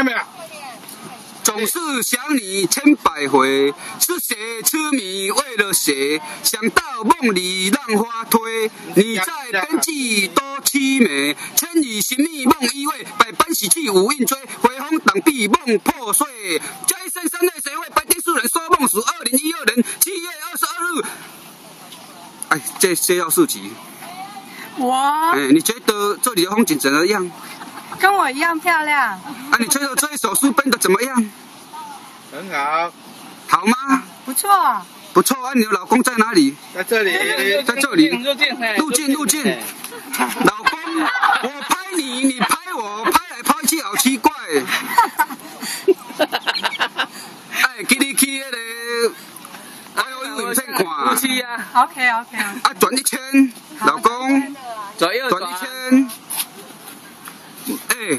看没有？总是想你千百回，是谁痴迷为了谁？想到梦里浪花推，你在边际多凄美。千里寻觅梦依偎，百般喜气无应追。回风挡壁梦破碎，嘉义山山内谁会白天树人说梦死？二零一二年七月二十二日，哎，这这要四级。我哎，你觉得这里的风景怎么样？跟我一样漂亮，啊，你觉得这一首诗编的怎么样？很好，好吗？不错。不错啊，你的老公在哪里？在这里，在这里。入境，入境，入境。老公，我拍你，你拍我，拍来拍去好奇怪。哎，给你去那个，还有影片看。夫妻啊。OK OK。啊，转一圈，老公。左右转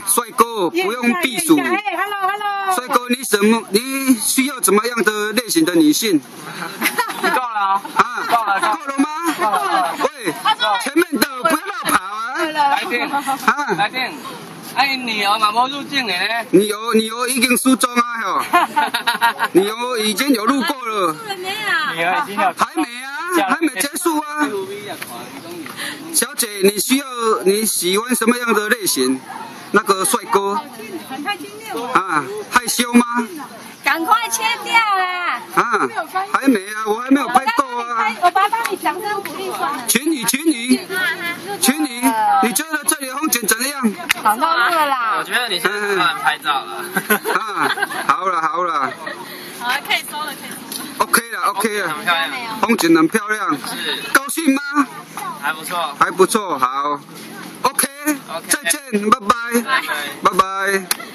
帅哥，不用避暑。哎，Hello Hello。帅哥，你什么？你需要怎么样的类型的女性？够了啊，够了，够了吗？够了。喂，前面的不要乱跑啊！来电啊，来电。哎，女儿嘛无入境的呢？女儿，女儿已经失踪啊！哟，女儿已经有路过了。女儿已经有。还没啊，还没结束啊。小姐，你需要你喜欢什么样的类型？那个帅哥。啊，害羞吗？赶快切掉啦！啊，还没啊，我还没有拍够啊。我爸帮你掌声鼓励算了。群女，群女，群女，你觉得这里的风景怎么样？好露露了啦！我觉得你现在很难拍照了。啊，好了好了。好，可以收了，可以收了。OK 了，OK 了。很漂亮。风景很漂亮。是。高兴吗？还不错。还不错，好。再见，拜拜，拜拜。